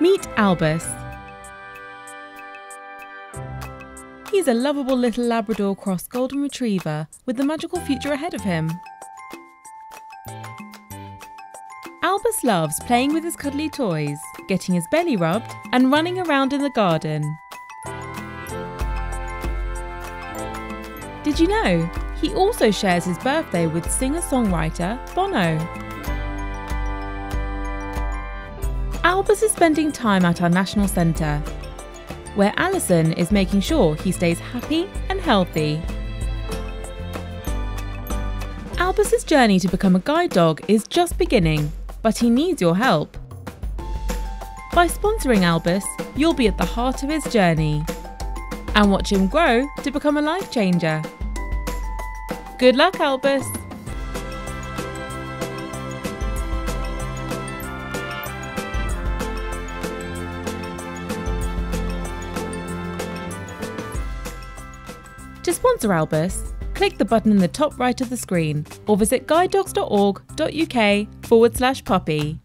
Meet Albus. He's a lovable little Labrador cross golden retriever with a magical future ahead of him. Albus loves playing with his cuddly toys, getting his belly rubbed, and running around in the garden. Did you know? He also shares his birthday with singer songwriter Bono. Albus is spending time at our National Centre, where Alison is making sure he stays happy and healthy. Albus's journey to become a guide dog is just beginning, but he needs your help. By sponsoring Albus, you'll be at the heart of his journey and watch him grow to become a life changer. Good luck, Albus! To sponsor Albus, click the button in the top right of the screen or visit guidedogs.org.uk forward slash puppy.